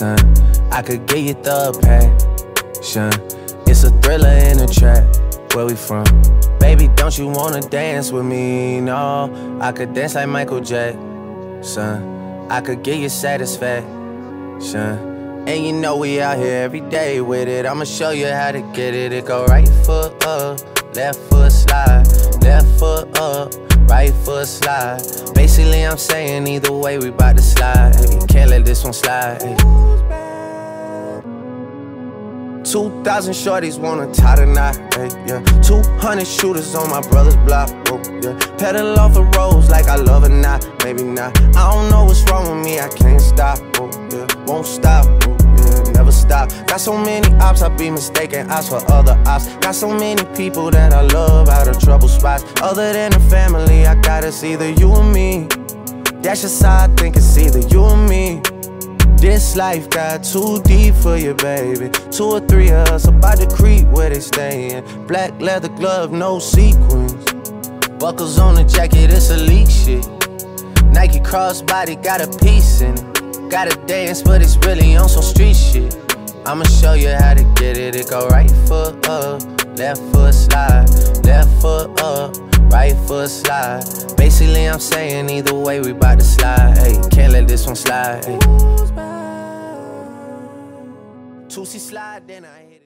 I could get you the passion. It's a thriller in a trap. Where we from? Baby, don't you wanna dance with me? No, I could dance like Michael Jackson. I could get you satisfaction. And you know we out here every day with it. I'ma show you how to get it. It go right foot up, left foot slide, left foot up right foot slide. Basically, I'm saying either way, we bout to slide. Can't let this one slide. Hey. 2,000 shorties wanna tie knot, hey, yeah 200 shooters on my brother's block, oh, yeah Pedal off the roads like I love it not, maybe not I don't know what's wrong with me, I can't stop, oh, yeah Won't stop, oh, never stop Got so many ops, I be mistaken ops for other ops Got so many people that I love out of trouble spots Other than the family, I got it's either you or me That's just how I think it's either you or me this life got too deep for you, baby. Two or three of us about to creep where they stayin'. Black leather glove, no sequins. Buckles on the jacket, it's elite shit. Nike crossbody got a piece in it. Gotta dance, but it's really on some street shit. I'ma show you how to get it. It go right foot up, left foot slide, left foot up right foot slide. Basically, I'm saying either way, we bout to slide. Hey, can't let this one slide. Hey. Two C slide, then I hit it.